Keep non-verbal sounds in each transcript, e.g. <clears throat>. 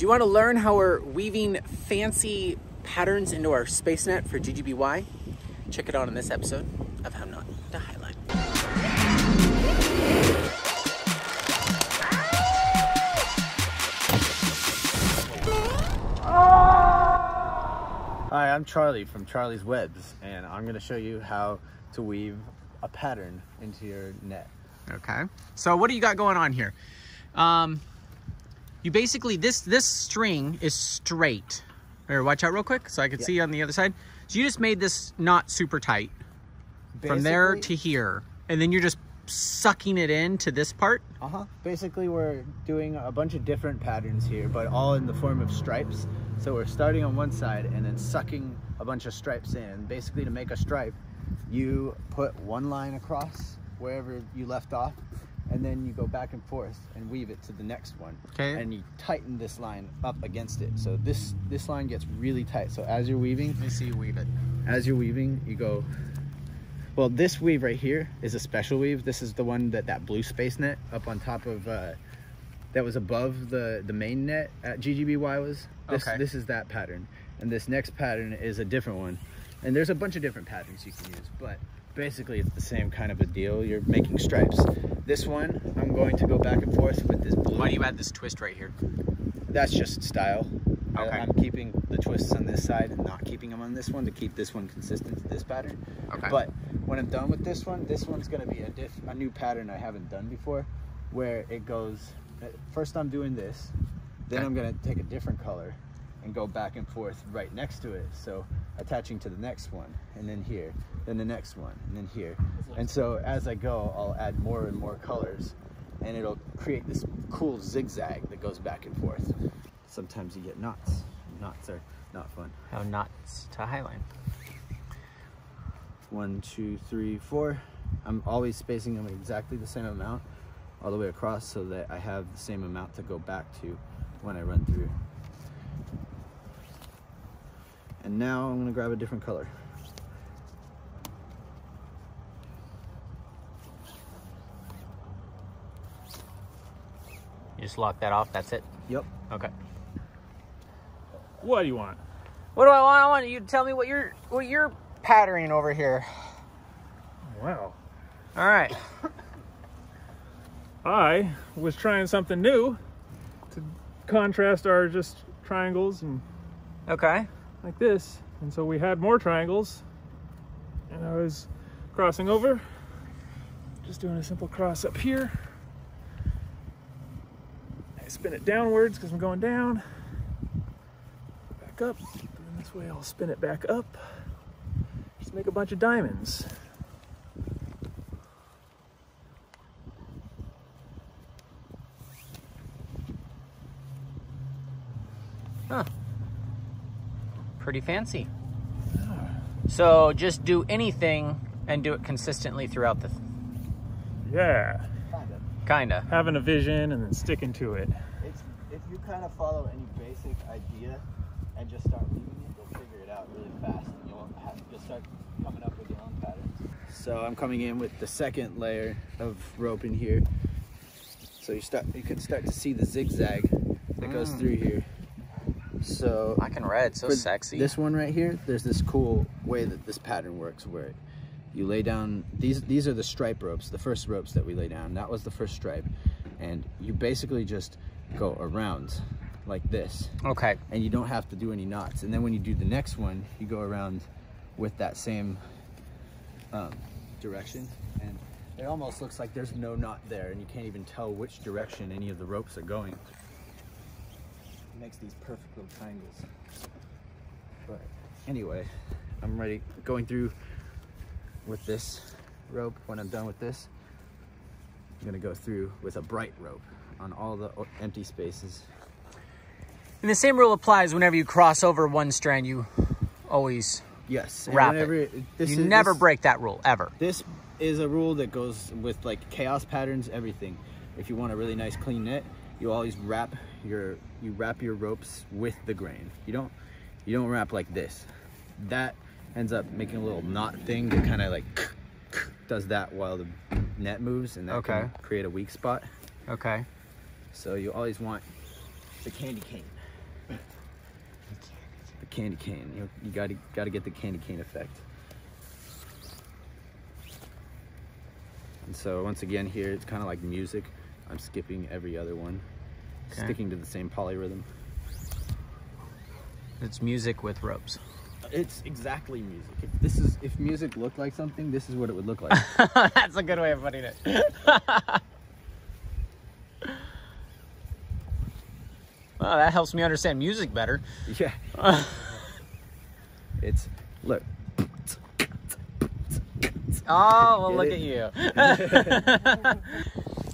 Do you want to learn how we're weaving fancy patterns into our space net for GGBY? Check it out in this episode of How Not to Highline. Hi, I'm Charlie from Charlie's Webs, and I'm going to show you how to weave a pattern into your net. Okay. So what do you got going on here? Um, you basically, this this string is straight. Here, watch out real quick so I can Yeah. see on the other side. So you just made this knot super tight from there to here. And then you're just sucking it in to this part. Uh-huh. Basically, we're doing a bunch of different patterns here, but all in the form of stripes. So we're starting on one side and then sucking a bunch of stripes in. Basically, to make a stripe, you put one line across wherever you left off, and then you go back and forth and weave it to the next one. Okay. And you tighten this line up against it. So this this line gets really tight. So as you're weaving, Let me see you weave it. as you're weaving, you go. Well, this weave right here is a special weave. This is the one that that blue space net up on top of uh, that was above the the main net at GGBY was. This Okay. this is that pattern, and this next pattern is a different one. And there's a bunch of different patterns you can use, but basically it's the same kind of a deal. You're making stripes. This one, I'm going to go back and forth with this blue. Why do you add this twist right here? That's just style. I- Okay. I'm keeping the twists on this side and not keeping them on this one to keep this one consistent to this pattern. Okay. But when I'm done with this one, this one's gonna be a diff, a new pattern I haven't done before, where it goes. uh, First, I'm doing this, then Okay. I'm gonna take a different color and go back and forth right next to it. So attaching to the next one, and then here, then the next one, and then here. And so as I go, I'll add more and more colors, and it'll create this cool zigzag that goes back and forth. Sometimes you get knots. Knots are not fun. How not to highline. one, two, three, four. I'm always spacing them exactly the same amount all the way across so that I have the same amount to go back to when I run through. And now I'm gonna grab a different color. Just lock that off, that's it? Yep. Okay. What do you want? What do I want? I want you to tell me what you're what you're patterning over here. Wow. All right. I was trying something new to contrast our just triangles and Okay. like this. And so we had more triangles. And I was crossing over. Just doing a simple cross up here. Spin it downwards because I'm going down. Back up. And this way I'll spin it back up. Just make a bunch of diamonds. Huh. Pretty fancy. So just do anything and do it consistently throughout the th- Yeah. Kind of. kinda. Having a vision and then sticking to it. It's, if you kind of follow any basic idea and just start weaving it, you'll figure it out really fast and you'll, have, you'll start coming up with your own patterns. So I'm coming in with the second layer of rope in here. So you start, you can start to see the zigzag that goes Mm. through here. So I can read, so sexy. This one right here, there's this cool way that this pattern works where you lay down these these are the stripe ropes, the first ropes that we lay down. That was the first stripe. And you basically just go around like this. okay. And you don't have to do any knots. And then when you do the next one, you go around with that same um, direction. And it almost looks like there's no knot there and you can't even tell which direction any of the ropes are going. It makes these perfect little triangles. But anyway, I'm ready, going through with this rope. When I'm done with this, I'm gonna go through with a bright rope on all the empty spaces. And the same rule applies whenever you cross over one strand, you always Yes. and wrap whenever it. this you is- never this- break that rule, ever. This is a rule that goes with like chaos patterns, everything. If you want a really nice clean net, you always wrap your you wrap your ropes with the grain. You don't you don't wrap like this. That ends up making a little knot thing that kind of like <clears throat> does that while the net moves and that Okay. can create a weak spot. Okay. So you always want the candy cane. The candy cane. You, you gotta gotta get the candy cane effect. And so once again here, it's kind of like music. I'm skipping every other one, Okay. sticking to the same polyrhythm. It's music with ropes. It's exactly music. If this is if music looked like something, this is what it would look like. <laughs> That's a good way of putting it. <laughs> well, that helps me understand music better. yeah. <laughs> it's look. Oh, well, look at you.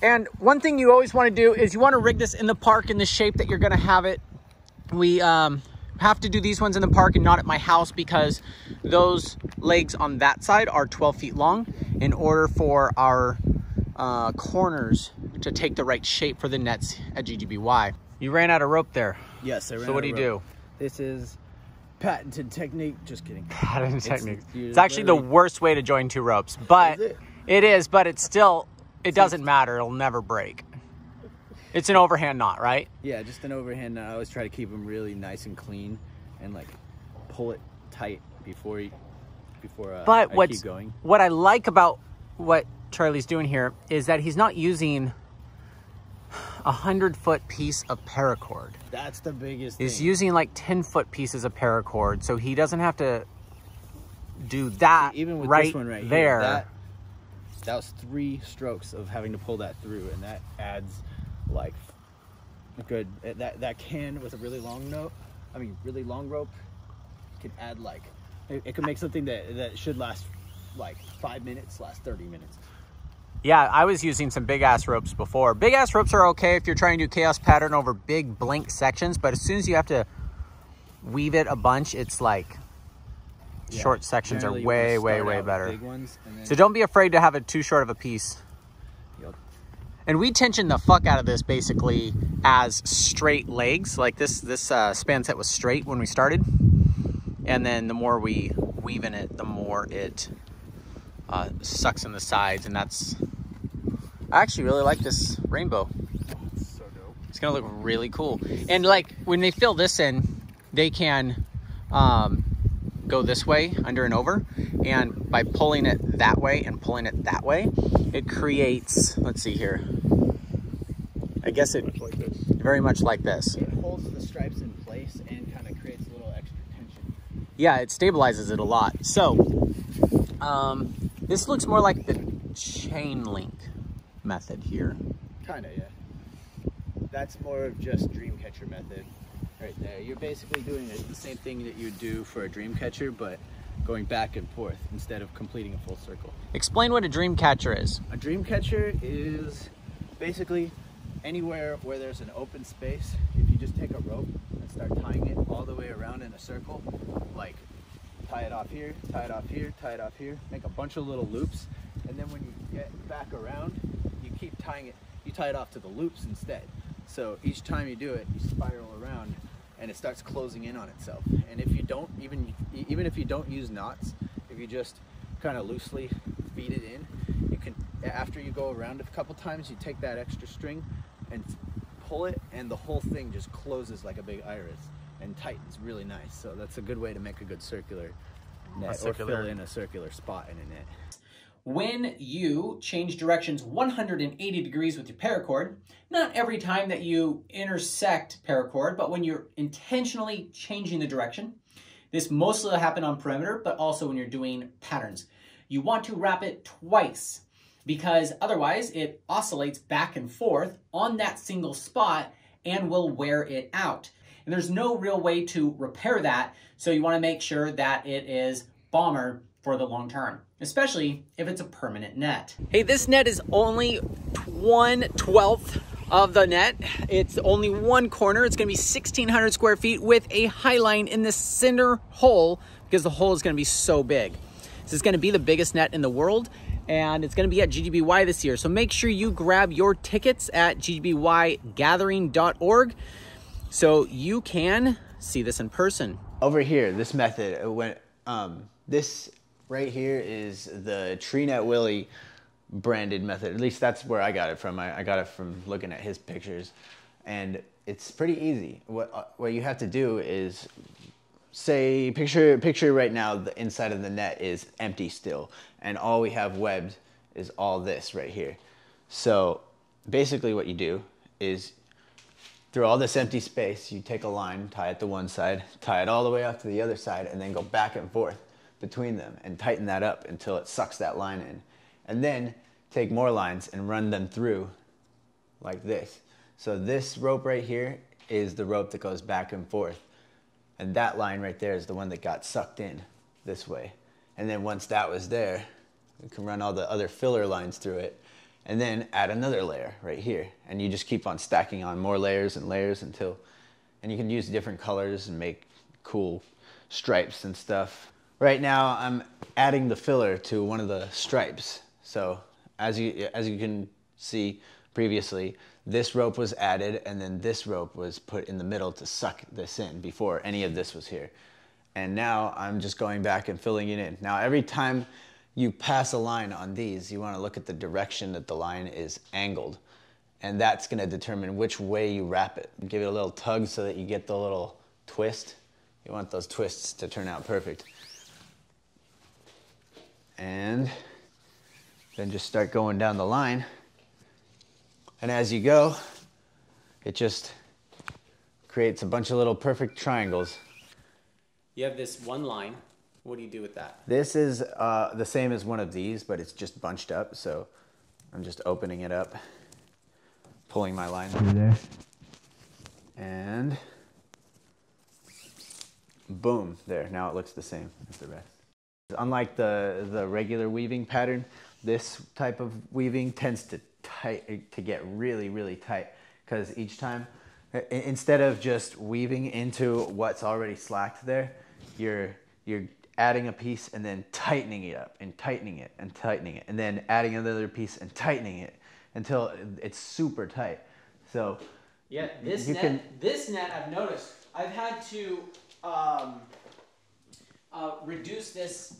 <laughs> and one thing you always want to do is you want to rig this in the park in the shape that you're going to have it. We um, have to do these ones in the park and not at my house because those legs on that side are 12 feet long in order for our uh, corners to take the right shape for the nets at GGBY. You ran out of rope there. Yes. I ran out. So what do you do? This is patented technique. Just kidding. Pattern It's- technique. you It's actually the worst way to join two ropes, but Is it? it is, but it's still, it doesn't matter. It'll never break. It's an overhand knot, right? Yeah, just an overhand knot. I always try to keep them really nice and clean, and like pull it tight before you before uh, But I what's keep going. what I like about what Charlie's doing here is that he's not using a hundred foot piece of paracord. That's the biggest. He's thing. using like ten foot pieces of paracord, so he doesn't have to do that even with right, this one right there. here. That, that was three strokes of having to pull that through, and that adds like a good. eh, That that can with a really long note. I mean, really long rope can add like it, it can make something that that should last like five minutes last thirty minutes. Yeah, I was using some big ass ropes before. Big ass ropes are okay if you're trying to do chaos pattern over big blank sections, but as soon as you have to weave it a bunch, it's like Yeah. short sections are way, way, way better. Ones, So don't be afraid to have it too short of a piece. Yep. And we tension the fuck out of this basically as straight legs. Like this this uh, span set was straight when we started. And then the more we weave in it, the more it uh, sucks in the sides. And that's, I actually really like this rainbow. So. It's gonna look really cool. And like when they fill this in, they can um, go this way under and over. And by pulling it that way and pulling it that way, it creates, let's see here. I guess it Much like this. very much like this. it holds the stripes in place and kind of creates a little extra tension. Yeah, it stabilizes it a lot. So, um, this looks more like the chain link method here. Kind of, yeah. That's more of just dream catcher method right there. You're basically doing the same thing that you do for a dream catcher, but going back and forth instead of completing a full circle. Explain what a dream catcher is. A dream catcher is basically anywhere where there's an open space. If you just take a rope and start tying it all the way around in a circle, like tie it off here, tie it off here, tie it off here, make a bunch of little loops, and then when you get back around, tying it, you tie it off to the loops instead. So each time you do it, you spiral around and it starts closing in on itself. And if you don't, even even if you don't use knots, if you just kind of loosely feed it in, you can after you go around a couple times, you take that extra string and pull it, and the whole thing just closes like a big iris and tightens really nice. So that's a good way to make a good circular net or circular- fill in a circular spot in a net. When you change directions 180 degrees with your paracord, not every time that you intersect paracord, but when you're intentionally changing the direction, this mostly will happen on perimeter, but also when you're doing patterns. You want to wrap it twice because otherwise it oscillates back and forth on that single spot and will wear it out. And there's no real way to repair that, so you want to make sure that it is bomber for the long term, especially if it's a permanent net. Hey, this net is only one twelfth of the net. It's only one corner. It's gonna be 1600 square feet with a high line in the center hole because the hole is gonna be so big. This is gonna be the biggest net in the world and it's gonna be at GGBY this year. So make sure you grab your tickets at ggbYgathering.org so you can see this in person. over here, this method, when um, this right here is the TreeNet Willie branded method. At least that's where I got it from. I, I got it from looking at his pictures, and it's pretty easy. What uh, what you have to do is say picture picture right now the inside of the net is empty still, and all we have webbed is all this right here. So basically, what you do is through all this empty space, you take a line, tie it to one side, tie it all the way out to the other side, and then go back and forth between them and tighten that up until it sucks that line in. And then take more lines and run them through like this. So this rope right here is the rope that goes back and forth. And that line right there is the one that got sucked in this way. And then once that was there, you can run all the other filler lines through it and then add another layer right here. And you just keep on stacking on more layers and layers until, and you can use different colors and make cool stripes and stuff. Right now I'm adding the filler to one of the stripes. So as you, as you can see previously, this rope was added and then this rope was put in the middle to suck this in before any of this was here. And now I'm just going back and filling it in. Now every time you pass a line on these, you want to look at the direction that the line is angled. And that's going to determine which way you wrap it. Give it a little tug so that you get the little twist. You want those twists to turn out perfect. And then just start going down the line. And as you go, it just creates a bunch of little perfect triangles. You have this one line. What do you do with that? This is uh, the same as one of these, but it's just bunched up. So I'm just opening it up, pulling my line through there, and boom, there. Now it looks the same as the rest. Unlike the, the regular weaving pattern, this type of weaving tends to tight to get really really tight. Because each time instead of just weaving into what's already slacked there you're you're adding a piece and then tightening it up and tightening it and tightening it and then adding another piece and tightening it until it's super tight. So yeah this net can, this net i've noticed i've had to um, uh, reduce this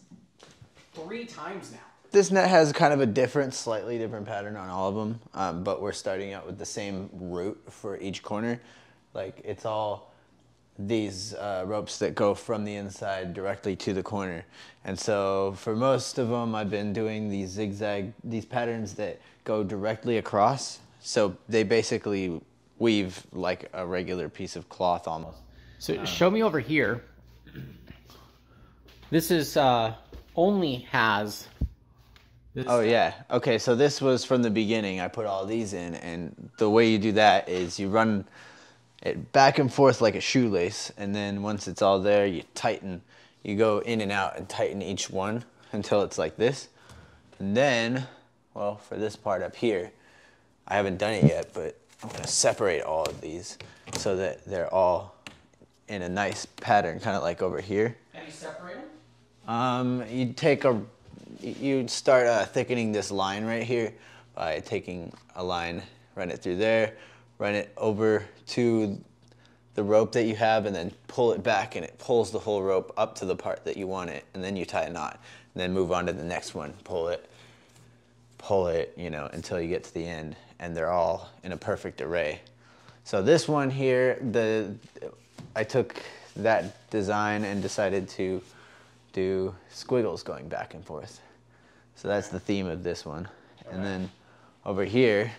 three times now this net has kind of a different, slightly different pattern on all of them, um, but we're starting out with the same route for each corner. Like it's all these uh, ropes that go from the inside directly to the corner. And so for most of them, I've been doing these zigzag, these patterns that go directly across. So they basically weave like a regular piece of cloth almost. So show me over here. This is uh, only has this oh yeah. Okay, so this was from the beginning. I put all these in, and the way you do that is you run it back and forth like a shoelace, and then once it's all there, you tighten. You go in and out and tighten each one until it's like this. And then, well, for this part up here, I haven't done it yet, but I'm gonna separate all of these so that they're all in a nice pattern, kind of like over here. Can you separate them? Um, you take a you start uh, thickening this line right here by taking a line, run it through there, run it over to the rope that you have and then pull it back and it pulls the whole rope up to the part that you want it and then you tie a knot and then move on to the next one, pull it, pull it, you know, until you get to the end and they're all in a perfect array. So this one here, the I took that design and decided to do squiggles going back and forth. So that's the theme of this one. and then over here,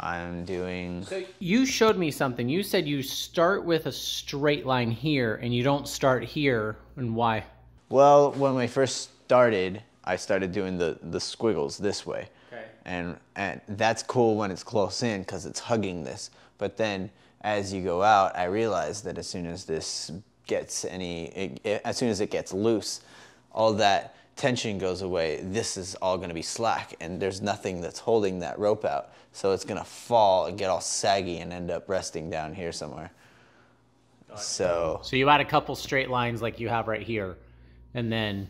I'm doing. So you showed me something. You said you start with a straight line here and you don't start here. And why? Well, when we first started, I started doing the, the squiggles this way. Okay. And, and that's cool when it's close in because it's hugging this. But then as you go out, I realized that as soon as this gets any, it, it, as soon as it gets loose, all that tension goes away, this is all going to be slack, and there's nothing that's holding that rope out. So it's going to fall and get all saggy and end up resting down here somewhere. So, so you add a couple straight lines like you have right here, and then,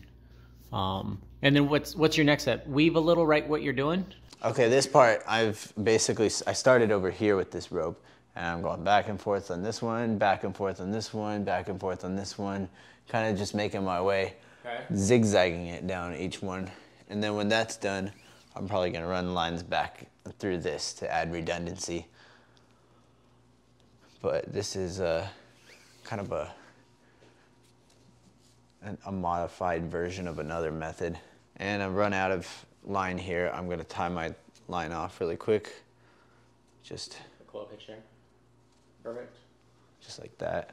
um, and then what's what's your next step? Weave a little right what you're doing. Okay, this part I've basically I started over here with this rope, and I'm going back and forth on this one, back and forth on this one, back and forth on this one, kind of just making my way okay. zigzagging it down each one. And then when that's done, I'm probably gonna run lines back through this to add redundancy. but this is a kind of a a modified version of another method. And I've run out of line here. I'm gonna tie my line off really quick. Just A cool picture. Perfect. just like that.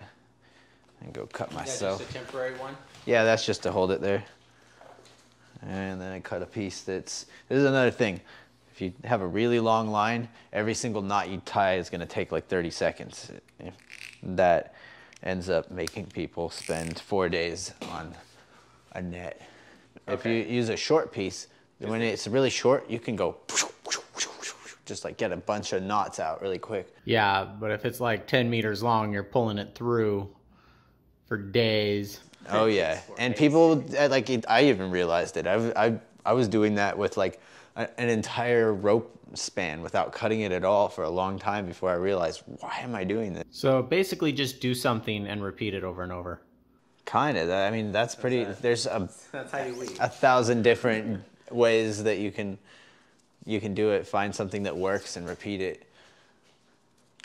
And go cut Is that myself. just a temporary one? Yeah, that's just to hold it there. And then I cut a piece that's, this is another thing. If you have a really long line, every single knot you tie is gonna take like 30 seconds. That ends up making people spend four days on a net. If you use a short piece, when it's really short, you can go just like get a bunch of knots out really quick. Yeah, but if it's like 10 meters long, you're pulling it through for days. Oh yeah, and people uh, like I even realized it. I, I I was doing that with like a, an entire rope span without cutting it at all for a long time before I realized why am I doing this? So basically, just do something and repeat it over and over. Kind of. I mean, that's pretty. There's a That's how you a thousand different ways that you can you can do it. Find something that works and repeat it.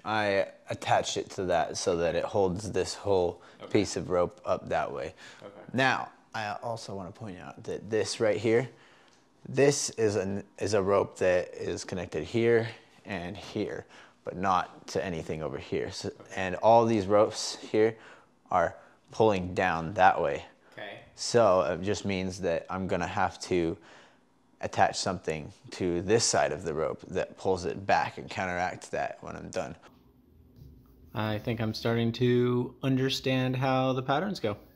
I attached it to that so that it holds this whole piece of rope up that way. Okay. Now, I also want to point out that this right here, this is an is a rope that is connected here and here, but not to anything over here. So, and all these ropes here are pulling down that way. Okay. So it just means that I'm gonna have to attach something to this side of the rope that pulls it back and counteracts that when I'm done. I think I'm starting to understand how the patterns go.